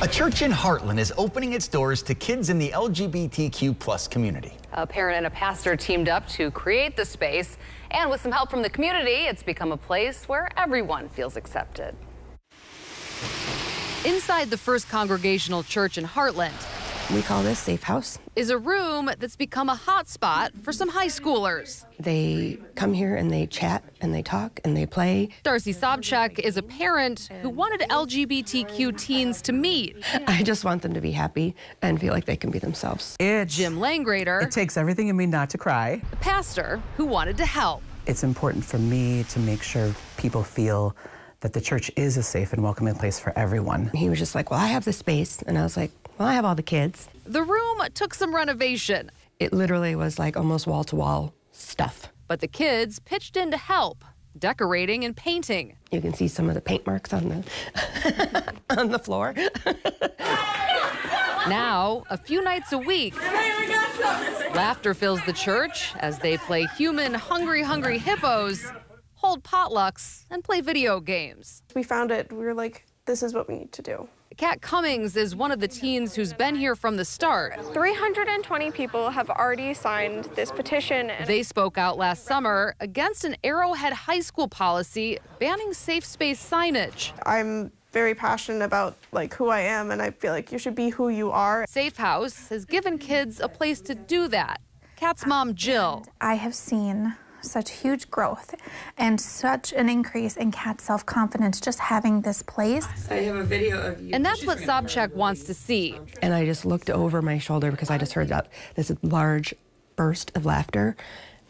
A church in Hartland is opening its doors to kids in the LGBTQ plus community. A parent and a pastor teamed up to create the space, and with some help from the community, it's become a place where everyone feels accepted. Inside the First Congregational Church in Hartland, we call this Safe House. Is a room that's become a hotspot for some high schoolers. They come here and they chat and they talk and they play. Darcy Sobchak is a parent who wanted LGBTQ teens to meet. I just want them to be happy and feel like they can be themselves. It's, Jim Langgrader. It takes everything in me not to cry. A pastor who wanted to help. It's important for me to make sure people feel that the church is a safe and welcoming place for everyone. He was just like, Well, I have the space. And I was like, Well, I have all the kids. The room took some renovation. It literally was like almost wall to wall stuff. But the kids pitched in to help, decorating and painting. You can see some of the paint marks on the on the floor. now, a few nights a week, laughter fills the church as they play human hungry hungry hippos hold potlucks, and play video games. We found it. We were like, this is what we need to do. Kat Cummings is one of the teens who's been here from the start. 320 people have already signed this petition. They spoke out last summer against an Arrowhead High School policy banning safe space signage. I'm very passionate about like who I am and I feel like you should be who you are. Safe House has given kids a place to do that. Kat's mom, Jill. I have seen such huge growth and such an increase in Kat self confidence just having this place. I have a video of you. And that's what Sobchak wants to see. And I just looked over my shoulder because I just heard that this large burst of laughter,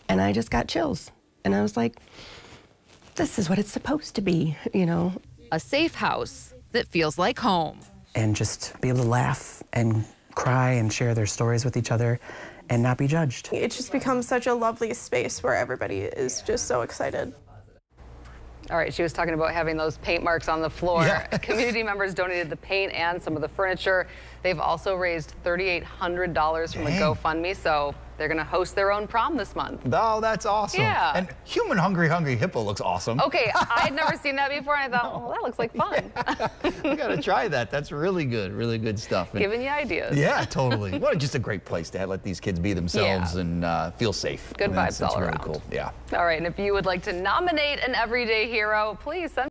and I just got chills. And I was like, this is what it's supposed to be, you know? A safe house that feels like home. And just be able to laugh and cry and share their stories with each other and not be judged. It just becomes such a lovely space where everybody is just so excited. All right, she was talking about having those paint marks on the floor. Yeah. Community members donated the paint and some of the furniture. They've also raised $3,800 from Dang. the GoFundMe, so they're going to host their own prom this month. Oh, that's awesome. Yeah. And Human Hungry Hungry Hippo looks awesome. Okay, I'd never seen that before, and I thought, no. well, that looks like fun. Yeah. you got to try that. That's really good, really good stuff. And Giving you ideas. Yeah, totally. what a just a great place to let these kids be themselves yeah. and uh, feel safe. Good vibes that's, all really around. Cool. Yeah. All right, and if you would like to nominate an everyday hero, please send